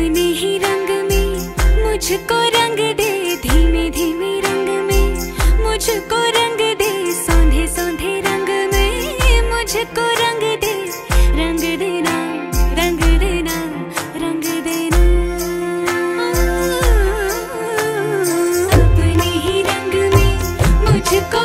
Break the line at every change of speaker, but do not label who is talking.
अपने ही रंग में, मुझको रंग दे धीमे धीमे रंग में, मुझको रंग दे सौंधे सौंधे रंग में, मुझको रंग दे, रंग देना रंग देना रंग देना। अपने ही रंग में, मुझको